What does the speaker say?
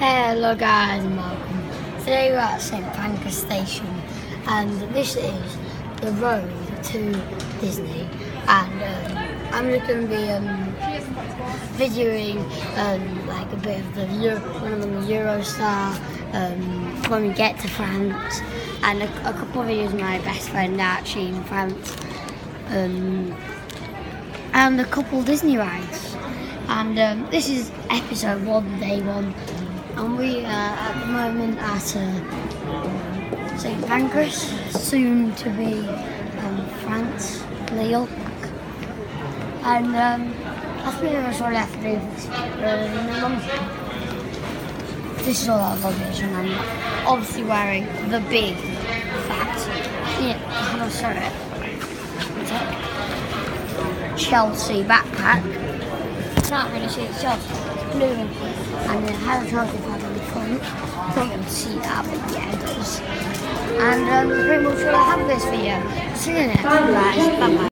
Hello guys and welcome. Today we're at St Pancras Station and this is the road to Disney. And um, I'm just going to be um, videoing um, like a bit of the Euro, one of them the Eurostar um, when we get to France. And a, a couple of videos of my best friend actually in France um, and a couple Disney rides. And um, this is episode one day one and we are at the moment at uh, St Pancras, soon to be um, France, Lille. And um, that's pretty much all I have to do. Um, this is all our luggage, and I'm obviously wearing the big, fat, yeah, no, sorry, Chelsea backpack. Can't really see it, Chelsea. It's blue and it has Chelsea flag on the front. Don't even see that, but yeah, it does. And um, pretty much all I have this video. See you next, time, guys. Bye bye.